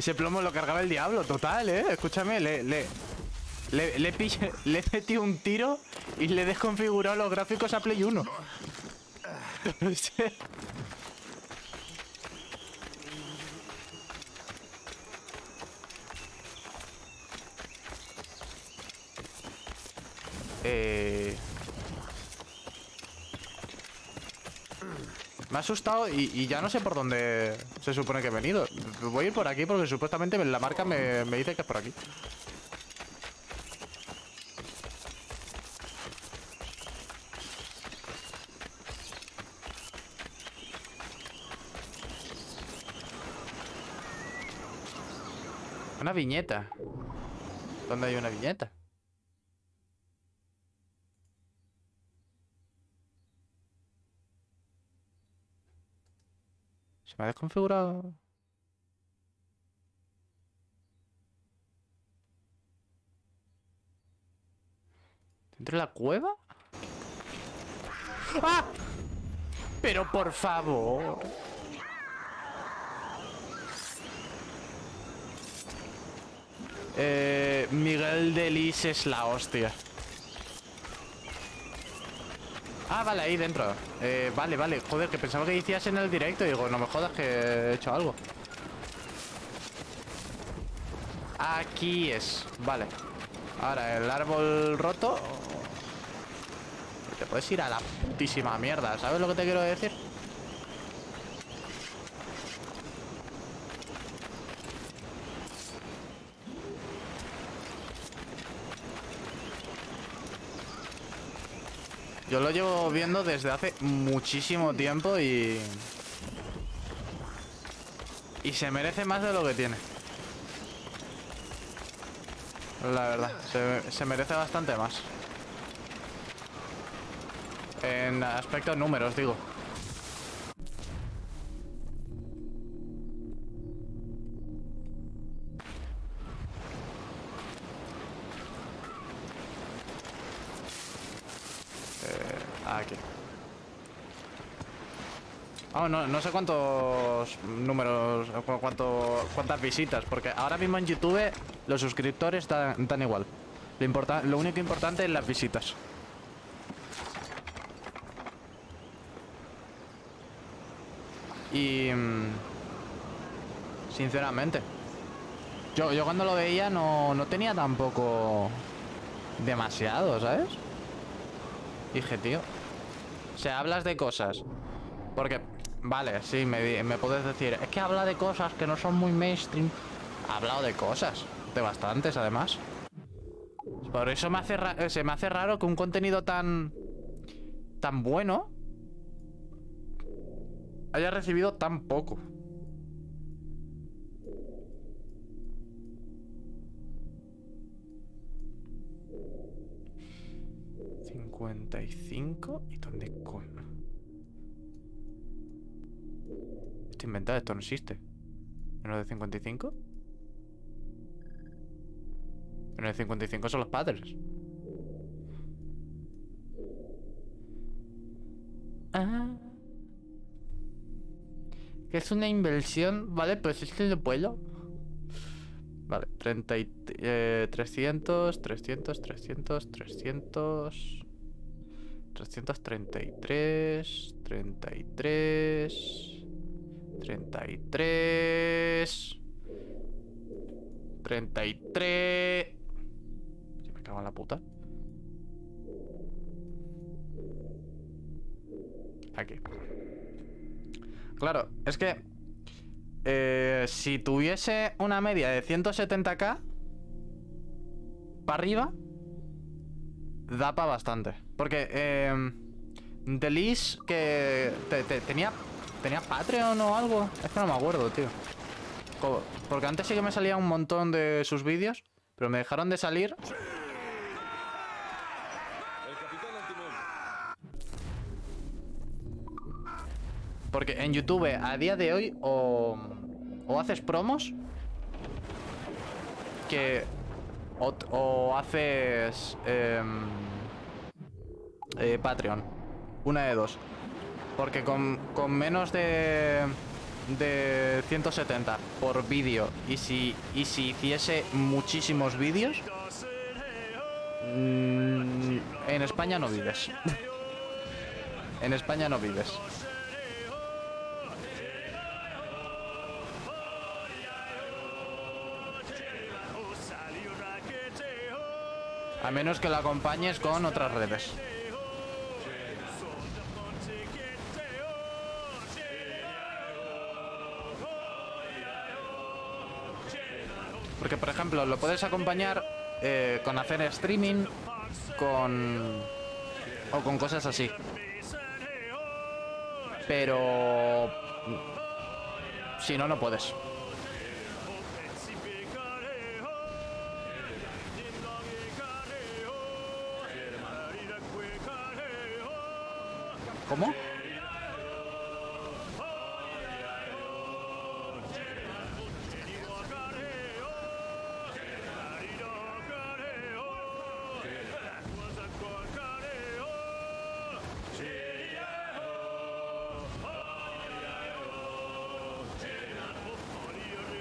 Ese plomo lo cargaba el diablo, total, ¿eh? Escúchame, le... Le, le, le, pillé- le un tiro y le he desconfigurado los gráficos a Play 1. eh... Me ha asustado y, ya no sé por dónde se supone que he venido. Voy a ir por aquí porque supuestamente la marca me, me dice que es por aquí. Una viñeta. ¿Dónde hay una viñeta? Me ha desconfigurado. ¿Dentro de la cueva? ¡Ah! Pero por favor. Eh, Miguel Delis es la hostia. Ah, vale, ahí dentro. Eh, vale, vale. Joder, que pensaba que decías en el directo. Digo, no me jodas que he hecho algo. Aquí es. Vale. Ahora, el árbol roto. Te puedes ir a la putísima mierda. ¿Sabes lo que te quiero decir? Yo lo llevo viendo desde hace muchísimo tiempo y... Y se merece más de lo que tiene. La verdad, se, merece bastante más. En aspecto números, digo. Oh, no, no sé cuántos números, cu- cuánto, cuántas visitas, porque ahora mismo en YouTube los suscriptores dan, dan igual. Lo, lo único importante es las visitas. Y... mm, Sinceramente. Yo, yo cuando lo veía no, no tenía tampoco demasiado, ¿sabes? Dije, tío. O sea, hablas de cosas. Porque, vale, sí, me, me puedes decir, es que habla de cosas que no son muy mainstream. Ha hablado de cosas, de bastantes además. Por eso eh, se me hace raro que un contenido tan. tan bueno. haya recibido tan poco. ¿55? ¿Y dónde coño? Esto esto no existe. ¿Menos de 55? Menos de 55 son los padres. Ah. Que es una inversión, vale, pues es que lo puedo. Vale, 30 y, eh, 300, 300, 300, 300, 333, 33, 33, 33. Se me cago en la puta. Aquí. Claro, es que eh, si tuviese una media de 170k para arriba, da para bastante. Porque eh, Delis que te- te- tenía tenía Patreon o algo, es que no me acuerdo, tío. Porque antes sí que me salía un montón de sus vídeos, pero me dejaron de salir. Porque en YouTube a día de hoy o, o haces promos que o, o haces em, eh, Patreon. Una de dos. Porque con, con menos de, de 170 por vídeo y si, y si hiciese muchísimos vídeos, mm, en España no vives. en España no vives. A menos que la acompañes con otras redes. Porque, por ejemplo, lo puedes acompañar eh, con hacer streaming, con... o con cosas así. Pero... Si no, no puedes. ¿Cómo?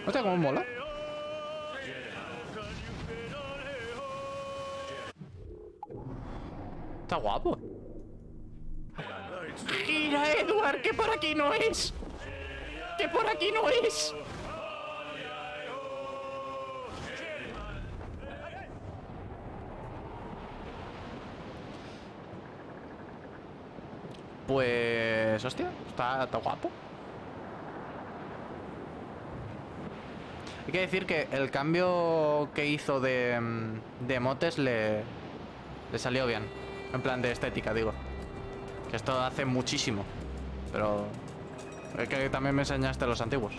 Hostia, cómo mola. Está guapo. Gira, Edward, que por aquí no es. Que por aquí no es. Pues, hostia, está, está guapo. Hay que decir que el cambio que hizo de, mm, de motes le, le salió bien. En plan de estética, digo. Que esto hace muchísimo. Pero... Es que también me enseñaste los antiguos.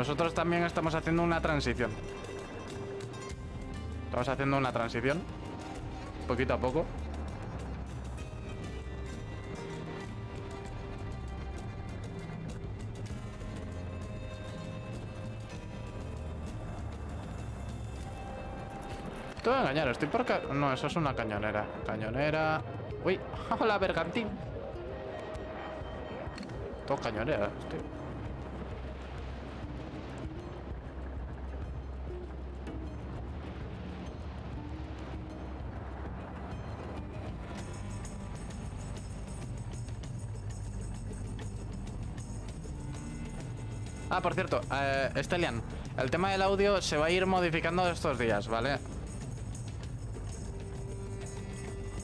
Nosotros también estamos haciendo una transición. Estamos haciendo una transición. Poquito a poco. Te voy a engañar, estoy por acá. No, eso es una cañonera. Cañonera. Uy, hola, bergantín. Todo cañoneras, tío. Ah, por cierto, eh, el tema del audio se va a ir modificando estos días, ¿vale?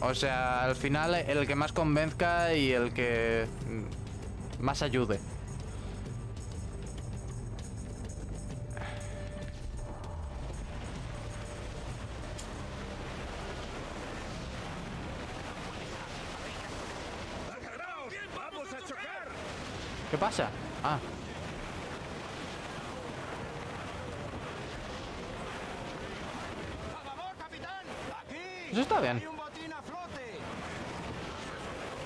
O sea, al final el que más convenzca y el que más ayude. ¿Qué pasa? Ah. Eso está bien.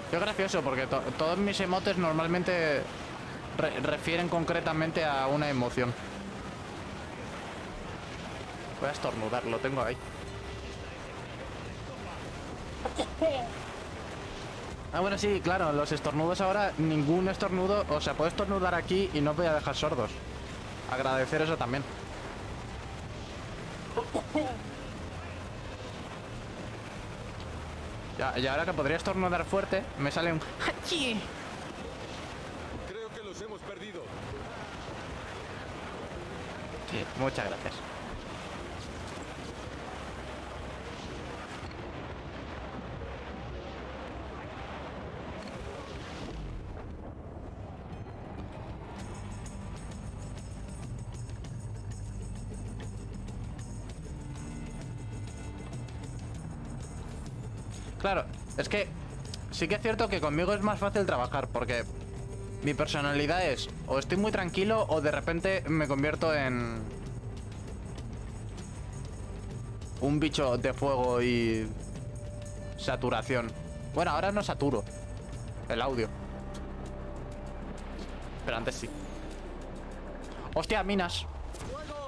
Qué gracioso, porque todos mis emotes normalmente refieren concretamente a una emoción. Voy a estornudar, lo tengo ahí. Ah, bueno, sí, claro, los estornudos ahora, ningún estornudo, o sea, puedo estornudar aquí y no voy a dejar sordos. Agradecer eso también. y ahora que podría estornudar fuerte, me sale un ¡Hachi! Creo que los hemos perdido. Sí, muchas gracias. Claro, es que sí que es cierto que conmigo es más fácil trabajar porque mi personalidad es o estoy muy tranquilo o de repente me convierto en un bicho de fuego y saturación. Bueno, ahora no saturo el audio. Pero antes sí. Hostia, minas. ¡Fuego!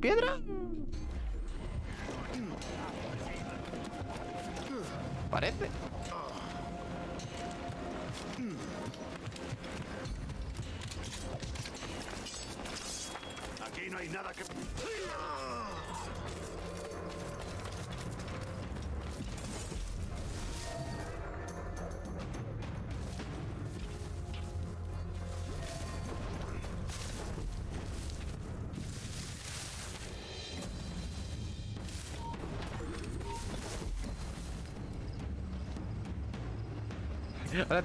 Piedra. Parece. Aquí no hay nada que.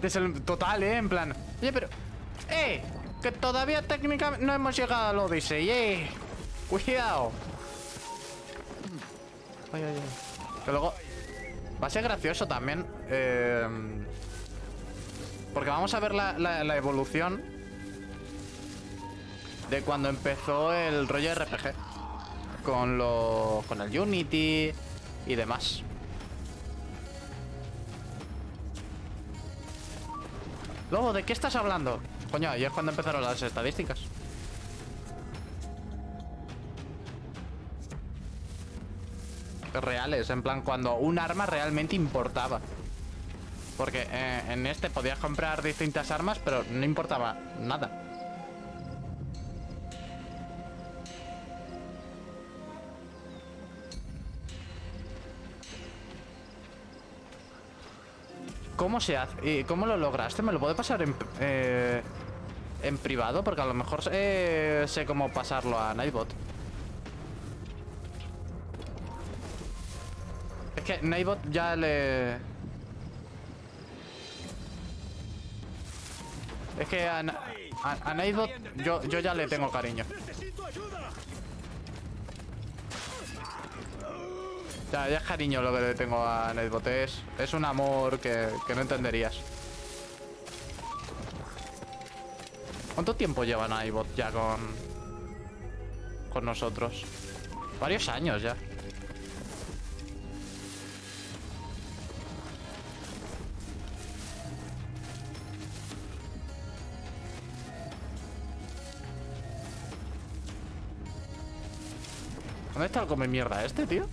Es el total, ¿eh? En plan... Oye, pero... ¡Eh! Que todavía técnicamente no hemos llegado al Odyssey, ¡eh! ¡Cuidado! Ay, ay, ay. Que luego... Va a ser gracioso también. eh, Porque vamos a ver la, la- la evolución de cuando empezó el rollo RPG. Con lo... con el Unity y demás. Lobo, ¿de qué estás hablando? Coño, ayer es cuando empezaron las estadísticas. Reales, en plan, cuando un arma realmente importaba. Porque eh, en este podías comprar distintas armas, pero no importaba nada. ¿Cómo se hace? ¿Y ¿Cómo lo lograste? ¿Me lo puedo pasar en, eh, en privado? Porque a lo mejor eh, sé cómo pasarlo a Nightbot. Es que Nightbot ya le... Es que a, a Nightbot yo, yo ya le tengo cariño. Ya, ya es cariño lo que le tengo a Nightbot. Es, es un amor que, que no entenderías. ¿Cuánto tiempo lleva Nightbot ya con... con nosotros? Varios años ya. ¿Dónde está el come mierda este, tío?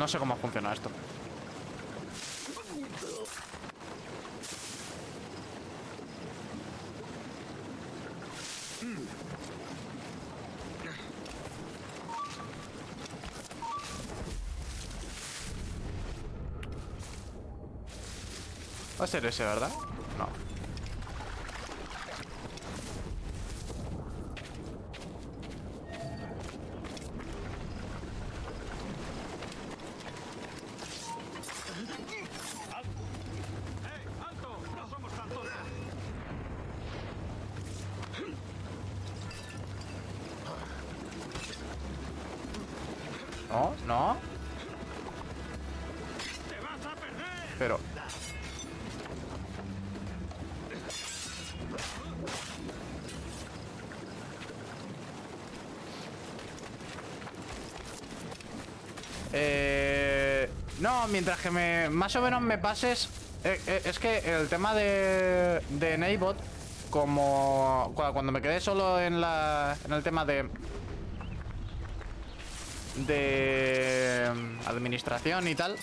No sé cómo funciona esto. Va a ser ese, ¿verdad? No. Pero... Eh, no, mientras que me más o menos me pases... eh, eh, es que el tema de, de Naybot, como cua- cuando me quedé solo en, la, en el tema de... De mm, administración y tal,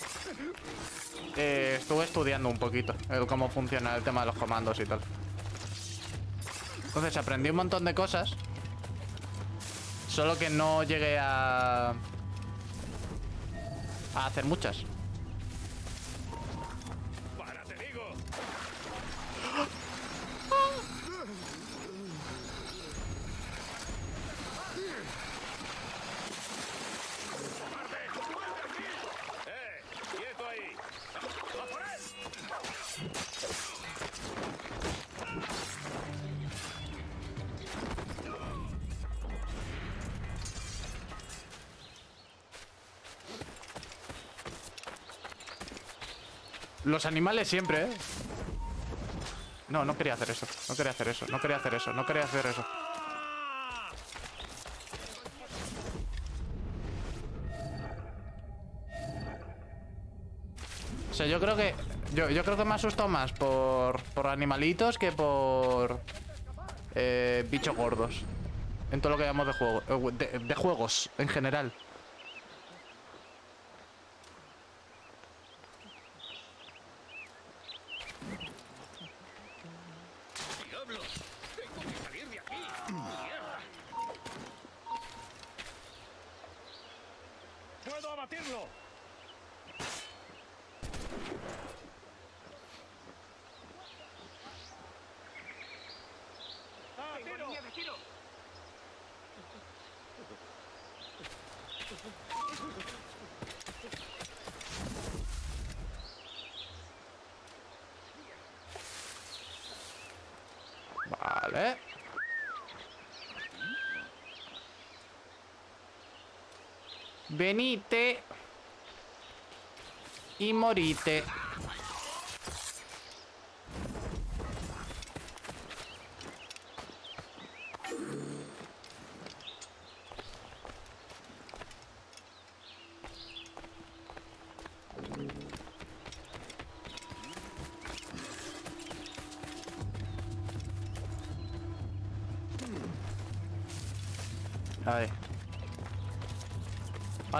eh, estuve estudiando un poquito el cómo funciona el tema de los comandos y tal. Entonces aprendí un montón de cosas. Solo que no llegué a... A hacer muchas. Los animales siempre, ¿eh? No, no quería hacer eso. No quería hacer eso. No quería hacer eso. No quería hacer eso. O sea, yo creo que... Yo, yo creo que me asustado más por, por animalitos que por... eh, bichos gordos. En todo lo que llamamos de juego. eh, de juegos, en general. ¡Diablos! ¡Tengo que salir de aquí! ¡Mierda! ¡Puedo abatirlo! ¡Ah, tiro! Vale. Venite. Y morite.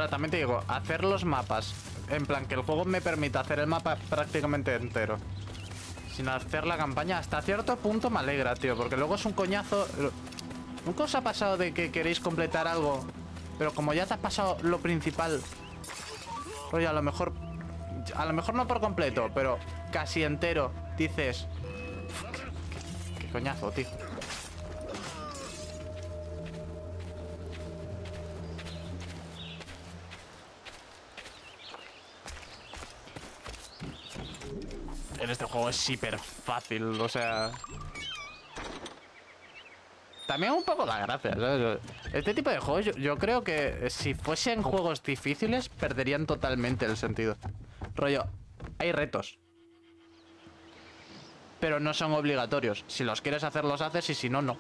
También te digo, hacer los mapas. En plan, que el juego me permita hacer el mapa prácticamente entero. Sin hacer la campaña, hasta cierto punto me alegra, tío. Porque luego es un coñazo. ¿Nunca os ha pasado de que queréis completar algo? Pero como ya te has pasado lo principal. Oye, a lo mejor. A lo mejor no por completo, pero casi entero. Dices. "Uf, qué, qué- qué coñazo, tío. En este juego es hiper fácil, o sea. También un poco la gracia, ¿sabes? Este tipo de juegos, yo, creo que si fuesen juegos difíciles, perderían totalmente el sentido. Rollo, hay retos. Pero no son obligatorios. Si los quieres hacer, los haces y si no, no.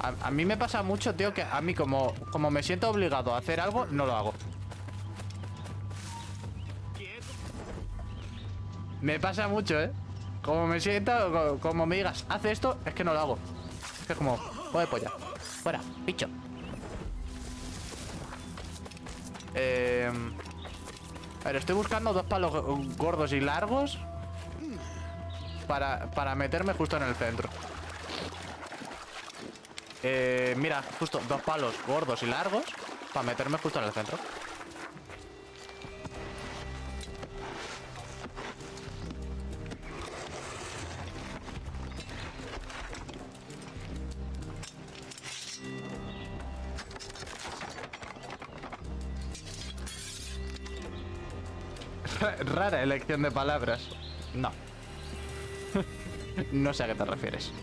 A, a mí me pasa mucho, tío, que a mí como, como me siento obligado a hacer algo, no lo hago. Me pasa mucho, ¿eh? Como me siento, co- como me digas, haz esto, es que no lo hago. Es que es como, joder, polla. Fuera, bicho. Eh, a ver, estoy buscando dos palos gordos y largos para, para meterme justo en el centro. Eh, mira, justo dos palos gordos y largos para meterme justo en el centro. Rara elección de palabras. No. no sé a qué te refieres.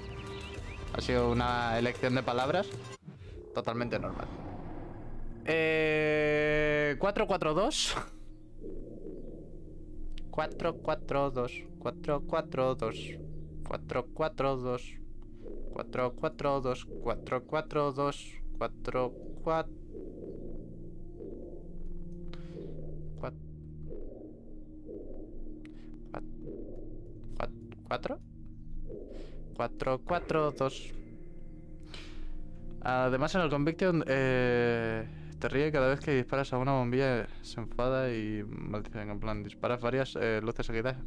Ha sido una elección de palabras totalmente normal. Eh, 442. 442. 442. 442. 442. 442. 4 ¿Cuatro? Cuatro, cuatro, dos. Además, en el Conviction eh, te ríe cada vez que disparas a una bombilla, se enfada y maldice. En plan, disparas varias eh, luces seguidas